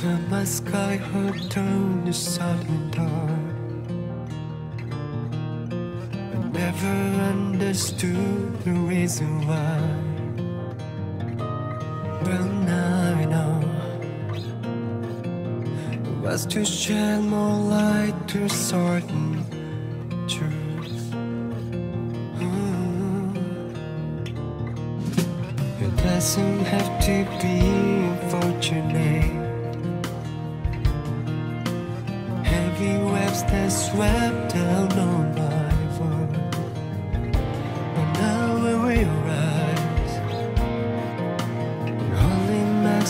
When my sky had turned to sudden dark I never understood the reason why. Well now I know. It was to shed more light to certain truth. Hmm. It doesn't have to be fortune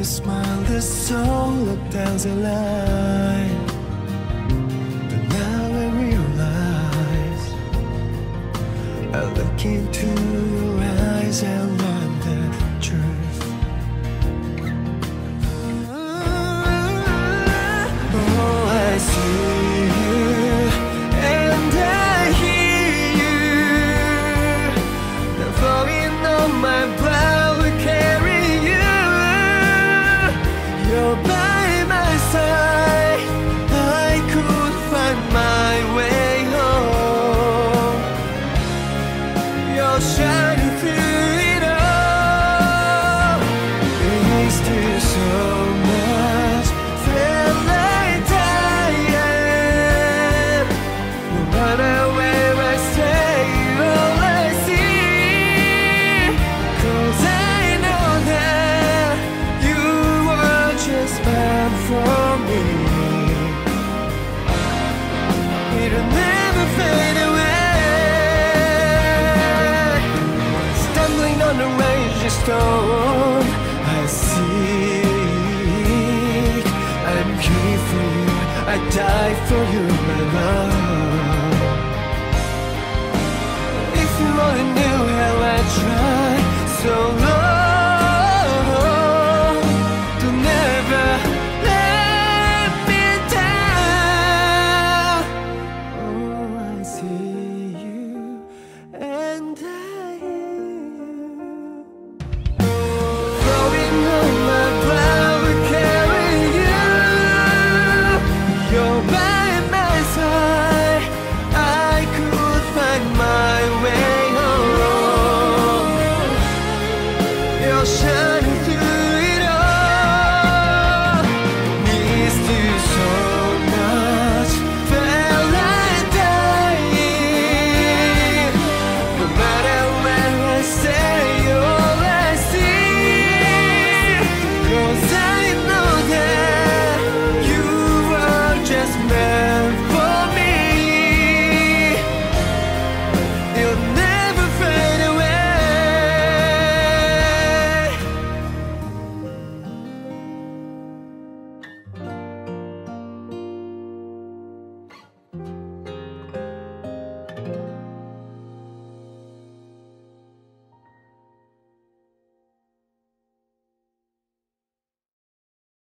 your smile, the soul of dancing light. stone. I seek I'm here for you. I die for you, my love. If you only knew how I tried